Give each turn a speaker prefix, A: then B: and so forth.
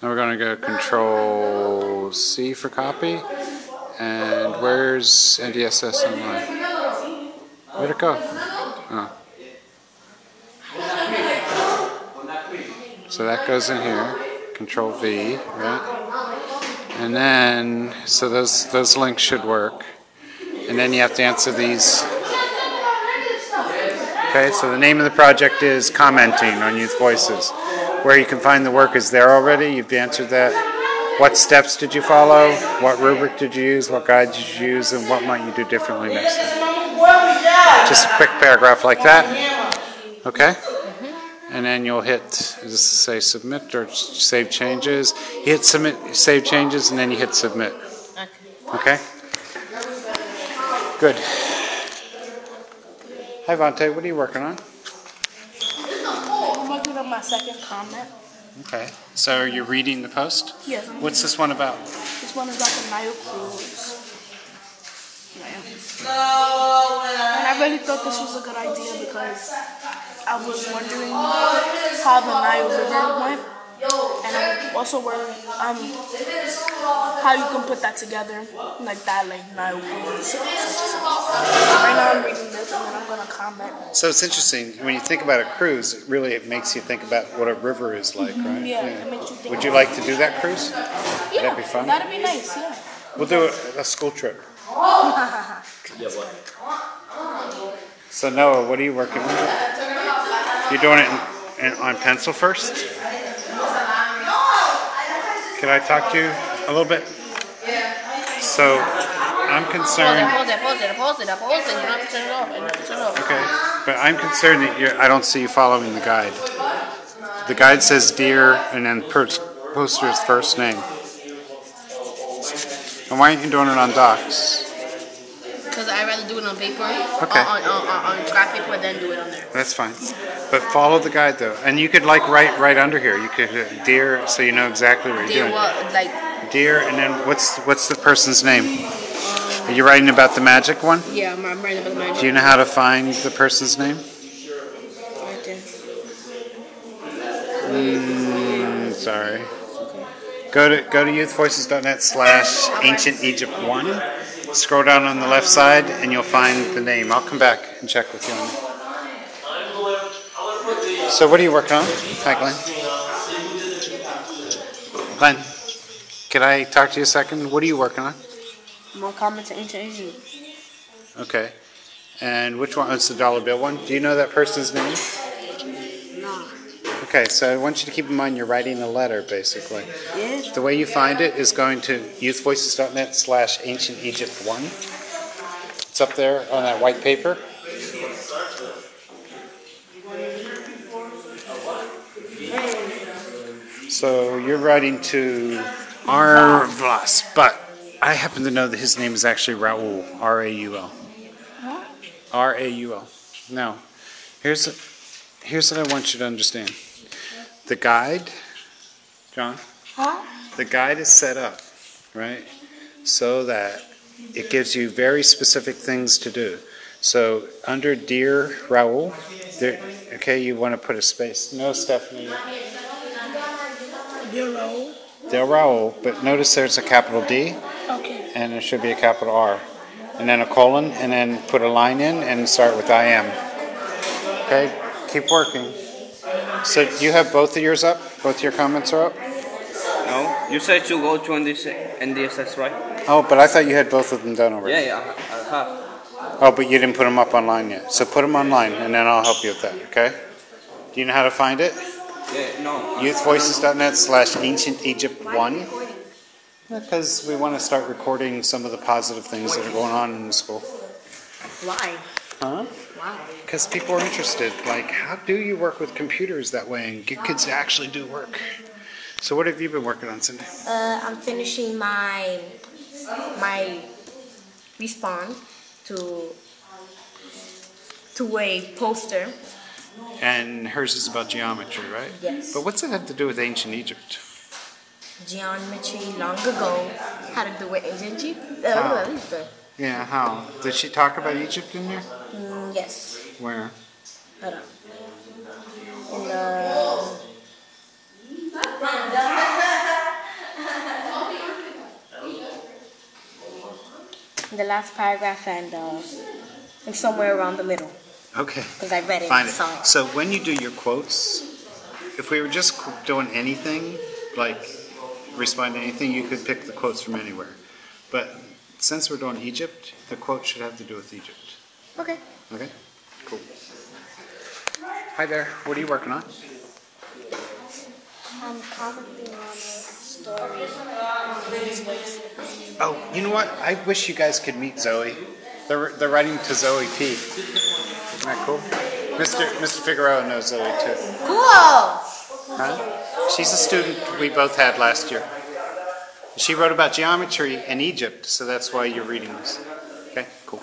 A: Now we're going to go Control C for copy. And where's NDSS online? Where'd it go? Oh. So that goes in here. Control V, right? And then, so those those links should work. And then you have to answer these. Okay, so the name of the project is Commenting on Youth Voices. Where you can find the work is there already. You've answered that. What steps did you follow? What rubric did you use? What guide did you use? And what might you do differently next time? Just a quick paragraph like that. Okay? Mm-hmm. And then you'll hit, say submit or save changes. You hit submit, save changes, and then you hit submit. Okay? Good. Hi, Vante. What are you working on?
B: I'm working on my second comment.
A: Okay. So you're reading the post?
B: Yes, I'm
A: What's this one about?
B: This one is about the Nile cruise. And I really thought this was a good idea because I was wondering how the Nile River went. And I was also wondering um, how you can put that together, like that, like cruise. Right now I'm reading this and then I'm gonna comment.
A: So it's interesting when you think about a cruise. It really, it makes you think about what a river is like, mm-hmm. right?
B: Yeah, it makes you think.
A: Would you like to do that cruise?
B: Yeah,
A: that'd be fun?
B: That'd be nice. Yeah.
A: We'll do a, a school trip. So Noah, what are you working on? You're doing it in, in, on pencil first. Can I talk to you a little bit? So I'm concerned.
C: Pause it, pause it, pause it, pause it. You don't have to turn it off. You don't have to turn it off.
A: Okay, but I'm concerned that you're, I don't see you following the guide. The guide says dear and then per, poster's first name. And why aren't you doing it on docs?
C: Because I'd rather do it on paper.
A: Okay.
C: On, on, on, on scrap paper than do it on there.
A: That's fine. But follow the guide though. And you could like write right under here. You could uh, dear so you know exactly what you're
C: Dear
A: doing.
C: what? Like,
A: Dear and then what's what's the person's name? Are you writing about the magic one?
C: yeah, I'm, I'm writing about the magic.
A: Do you know how to find the person's name? Mm, sorry. Go to go to youthvoices.net slash ancient Egypt one. Scroll down on the left side and you'll find the name. I'll come back and check with you on it. So what are you working on? Hi Glenn. Glenn, can I talk to you a second? What are you working on?
C: More comments to ancient Egypt.
A: Okay. And which one? It's the dollar bill one. Do you know that person's name?
C: Nah.
A: Okay, so I want you to keep in mind you're writing a letter, basically.
C: Yeah.
A: The way you find it is going to youthvoices.net slash ancient Egypt 1. It's up there on that white paper. So you're writing to Arvlas, but I happen to know that his name is actually Raul, R A U L. R A U L. Now, here's, here's what I want you to understand. The guide, John?
B: Huh?
A: The guide is set up, right, so that it gives you very specific things to do. So under Dear Raul, there, okay, you want to put a space. No, Stephanie. Dear Raul, but notice there's a capital D
B: Okay.
A: and there should be a capital R. And then a colon, and then put a line in and start with I am. Okay, keep working. So you have both of yours up? Both of your comments are up?
D: No, you said to go to NDS, NDSS, right?
A: Oh, but I thought you had both of them done already.
D: Yeah, yeah, I, I have.
A: Oh, but you didn't put them up online yet. So put them online, and then I'll help you with that, okay? Do you know how to find it?
D: Yeah, no.
A: Youthvoices.net slash ancient Egypt 1. Because we want to start recording some of the positive things that are going on in the school.
C: Why?
A: Huh?
C: Why?
A: Because people are interested. Like, how do you work with computers that way and get kids to actually do work? So, what have you been working on, Cindy?
E: Uh, I'm finishing my my response to to a poster.
A: And hers is about geometry, right?
E: Yes.
A: But what's it have to do with ancient Egypt?
E: Geometry long ago had to do with ancient Egypt. Uh.
A: Yeah, how? Did she talk about Egypt in there?
E: Mm, yes.
A: Where?
E: Hold on. In the...
C: In the last paragraph and, uh, and somewhere around the middle.
A: Okay.
C: because I read it.
A: Find
C: and
A: it.
C: saw it.
A: So when you do your quotes, if we were just doing anything, like respond to anything, you could pick the quotes from anywhere. But since we're doing Egypt, the quote should have to do with Egypt.
C: Okay.
A: Okay? Cool. Hi there. What are you working on?
C: I'm commenting on a story on these voices.
A: Oh, you know what? I wish you guys could meet Zoe. They're, they're writing to Zoe P. Isn't that cool? Mr. Mr. Figueroa knows Zoe too.
E: Cool.
A: Huh? She's a student we both had last year. She wrote about geometry in Egypt, so that's why you're reading this. Okay, cool.